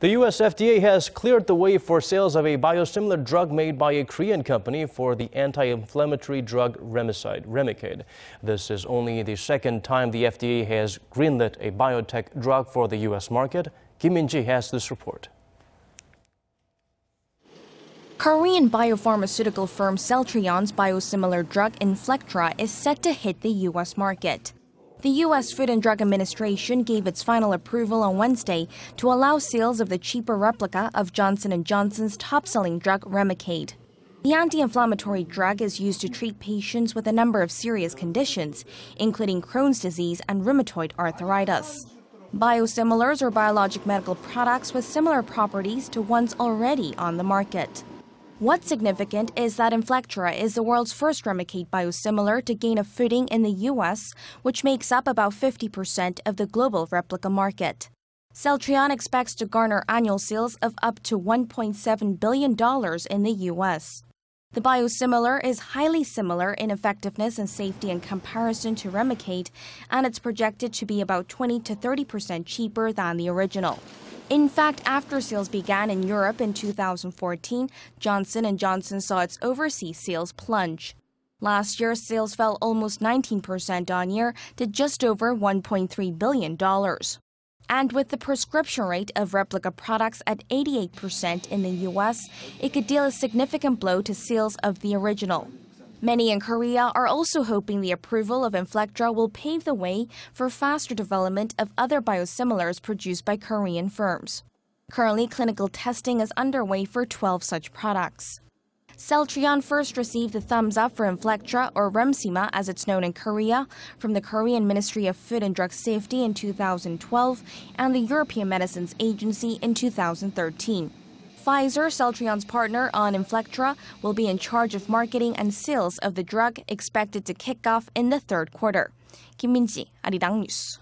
The U.S. FDA has cleared the way for sales of a biosimilar drug made by a Korean company for the anti-inflammatory drug Remicade. Remicade. This is only the second time the FDA has greenlit a biotech drug for the U.S. market. Kim Min-ji has this report. Korean biopharmaceutical firm Celltrion's biosimilar drug Inflectra is set to hit the U.S. market. The U.S. Food and Drug Administration gave its final approval on Wednesday to allow sales of the cheaper replica of Johnson & Johnson's top-selling drug Remicade. The anti-inflammatory drug is used to treat patients with a number of serious conditions, including Crohn's disease and rheumatoid arthritis. Biosimilars are biologic medical products with similar properties to ones already on the market. What's significant is that Inflectra is the world's first Remicade biosimilar to gain a footing in the US, which makes up about 50% of the global replica market. Celltrion expects to garner annual sales of up to $1.7 billion in the US. The biosimilar is highly similar in effectiveness and safety in comparison to Remicade, and it's projected to be about 20 to 30% cheaper than the original. In fact, after sales began in Europe in 2014, Johnson & Johnson saw its overseas sales plunge. Last year, sales fell almost 19% on year to just over $1.3 billion. And with the prescription rate of replica products at 88% in the US, it could deal a significant blow to sales of the original. Many in Korea are also hoping the approval of Inflectra will pave the way for faster development of other biosimilars produced by Korean firms. Currently, clinical testing is underway for 12 such products. Celltrion first received the thumbs up for Inflectra, or Remsima as it's known in Korea, from the Korean Ministry of Food and Drug Safety in 2012 and the European Medicines Agency in 2013. Pfizer, Celltrion's partner on Inflectra, will be in charge of marketing and sales of the drug, expected to kick off in the third quarter. Kim Min-ji, Arirang News.